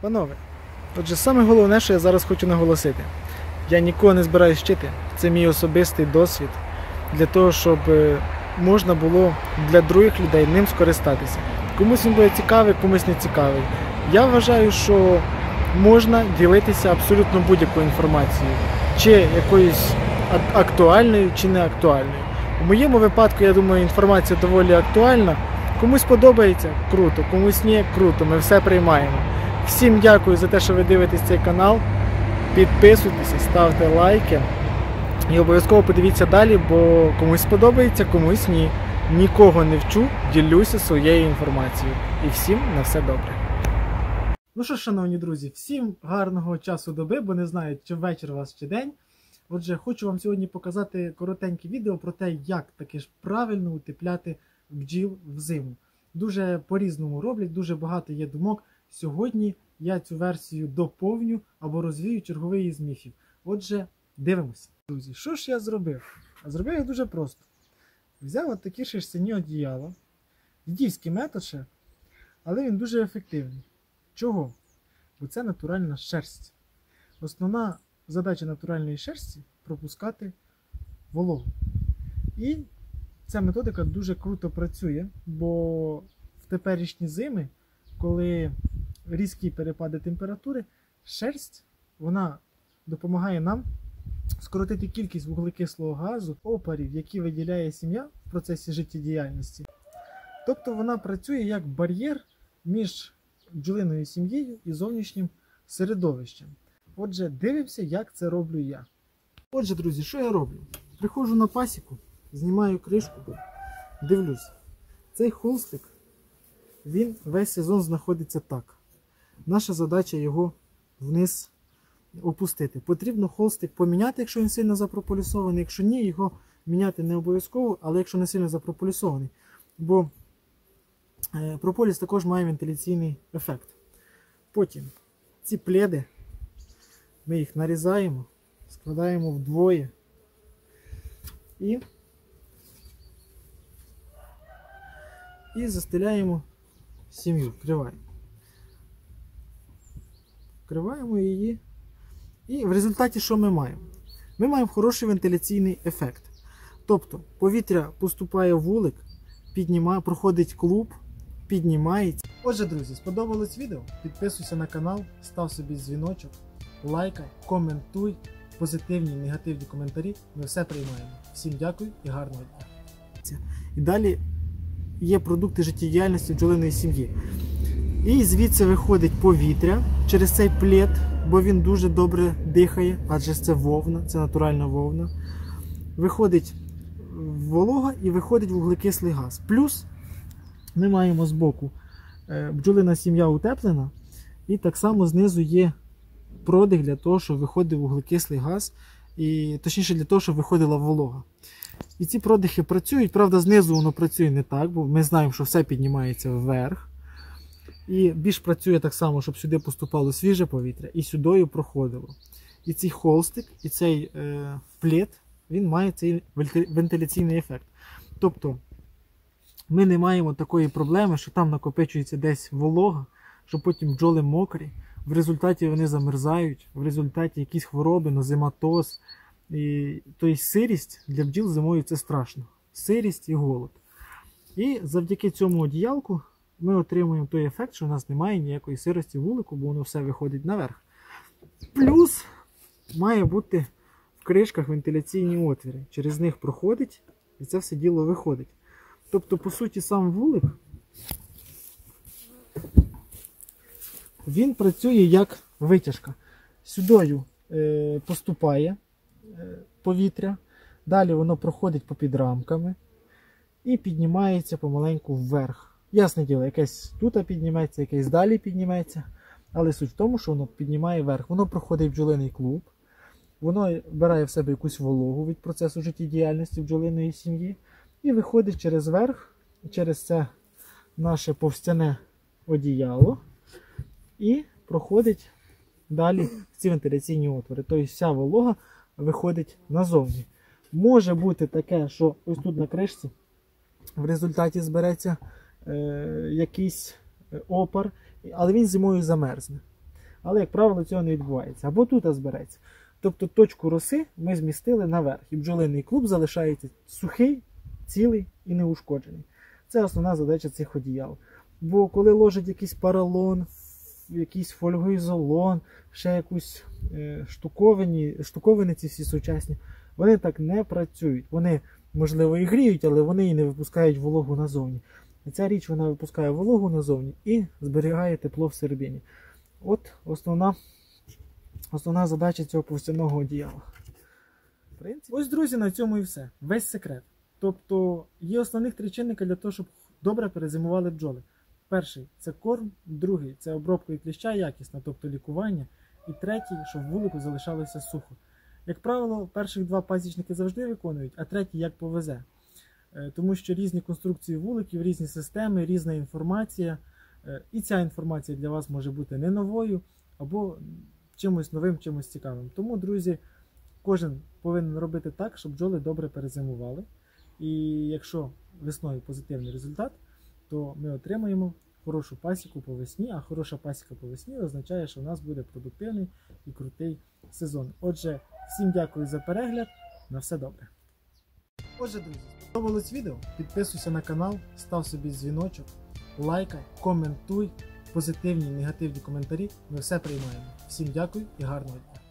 Панове, отже, саме головне, що я зараз хочу наголосити. Я нікого не збираюсь вчити. Це мій особистий досвід для того, щоб е, можна було для других людей ним скористатися. Комусь він буде цікавий, комусь не цікавий. Я вважаю, що можна ділитися абсолютно будь-якою інформацією, чи якоюсь ак- актуальною, чи не актуальною. У моєму випадку, я думаю, інформація доволі актуальна. Комусь подобається круто, комусь ні, круто. Ми все приймаємо. Всім дякую за те, що ви дивитесь цей канал. Підписуйтесь, ставте лайки. І обов'язково подивіться далі, бо комусь сподобається, комусь ні. Нікого не вчу, ділюся своєю інформацією. І всім на все добре. Ну що, шановні друзі, всім гарного часу доби, бо не знаю, чи вечір у вас чи день. Отже, хочу вам сьогодні показати коротеньке відео про те, як таки ж правильно утепляти бджіл взиму. Дуже по-різному роблять, дуже багато є думок. Сьогодні я цю версію доповню або розвію черговий із міфів. Отже, дивимося. Друзі, що ж я зробив? Зробив я дуже просто. Взяв от такі шерстяні одіяла. Дідівський метод ще, але він дуже ефективний. Чого? Бо це натуральна шерсть. Основна задача натуральної шерсті пропускати вологу. І ця методика дуже круто працює, бо в теперішні зими, коли різкі перепади температури, шерсть вона допомагає нам скоротити кількість вуглекислого газу, опарів, які виділяє сім'я в процесі життєдіяльності. Тобто вона працює як бар'єр між бджолиною сім'єю і зовнішнім середовищем. Отже, дивимося, як це роблю я. Отже, друзі, що я роблю? Приходжу на пасіку, знімаю кришку, дивлюсь. Цей холстик, він весь сезон знаходиться так. Наша задача його вниз опустити. Потрібно холстик поміняти, якщо він сильно запрополісований. Якщо ні, його міняти не обов'язково, але якщо не сильно запрополісований. Бо е, прополіс також має вентиляційний ефект. Потім ці пледи ми їх нарізаємо, складаємо вдвоє і, і застеляємо сім'ю, вкриваємо. Вкриваємо її. І в результаті що ми маємо? Ми маємо хороший вентиляційний ефект. Тобто повітря поступає в вулик, піднімає, проходить клуб, піднімається. Отже, друзі, сподобалось відео? Підписуйся на канал, став собі дзвіночок, лайкай, коментуй, позитивні, негативні коментарі. Ми все приймаємо. Всім дякую і гарного дня. І далі є продукти життєдіяльності бджолиної сім'ї. І звідси виходить повітря через цей плед, бо він дуже добре дихає, адже це вовна, це натуральна вовна. Виходить волога і виходить вуглекислий газ. Плюс ми маємо збоку е, бджолина сім'я утеплена, і так само знизу є продих для того, щоб виходив вуглекислий газ, і точніше для того, щоб виходила волога. І ці продихи працюють, правда, знизу воно працює не так, бо ми знаємо, що все піднімається вверх. І більш працює так само, щоб сюди поступало свіже повітря і сюдою проходило. І цей холстик, і цей е, плед, він має цей вентиляційний ефект. Тобто ми не маємо такої проблеми, що там накопичується десь волога, що потім бджоли мокрі, в результаті вони замерзають, в результаті якісь хвороби, нозематоз. І, тобто сирість для бджіл зимою це страшно. Сирість і голод. І завдяки цьому одіялку ми отримуємо той ефект, що у нас немає ніякої сирості вулику, бо воно все виходить наверх. Плюс має бути в кришках вентиляційні отвіри. Через них проходить і це все діло виходить. Тобто, по суті, сам вулик він працює як витяжка. Сюдою е, поступає е, повітря, далі воно проходить попід рамками і піднімається помаленьку вверх. Ясне діло, якесь тут підніметься, якесь далі підніметься. Але суть в тому, що воно піднімає вверх. Воно проходить бджолиний клуб, воно вбирає в себе якусь вологу від процесу життєдіяльності бджолиної сім'ї і виходить через верх, через це наше повстяне одіяло і проходить далі в ці вентиляційні отвори. Тобто вся волога виходить назовні. Може бути таке, що ось тут на кришці в результаті збереться якийсь е, опар, але він зимою замерзне. Але, як правило, цього не відбувається. Або тут збереться. Тобто точку роси ми змістили наверх, і бджолиний клуб залишається сухий, цілий і неушкоджений. Це основна задача цих одіял. Бо коли ложать якийсь паралон, якийсь фольгоізолон, ще якусь е, штуковини ці всі сучасні, вони так не працюють. Вони, можливо, і гріють, але вони і не випускають вологу назовні. І ця річ вона випускає вологу назовні і зберігає тепло всередині. От основна, основна задача цього повстяного одіяла. Ось, друзі, на цьому і все. Весь секрет. Тобто є основних три чинника для того, щоб добре перезимували бджоли. Перший це корм, другий це обробка і кліща якісна, тобто лікування. І третій, щоб вулику залишалося сухо. Як правило, перших два пасічники завжди виконують, а третій як повезе. Е, Тому що різні конструкції вуликів, різні системи, різна інформація. Е, І ця інформація для вас може бути не новою або чимось новим, чимось цікавим. Тому, друзі, кожен повинен робити так, щоб бджоли добре перезимували. І якщо весною позитивний результат, то ми отримаємо хорошу пасіку по весні, а хороша пасіка по весні означає, що у нас буде продуктивний і крутий сезон. Отже, всім дякую за перегляд. На все добре. Отже, друзі, сподобалось відео? Підписуйся на канал, став собі дзвіночок, лайкай, коментуй, позитивні, негативні коментарі. Ми все приймаємо. Всім дякую і гарного дня!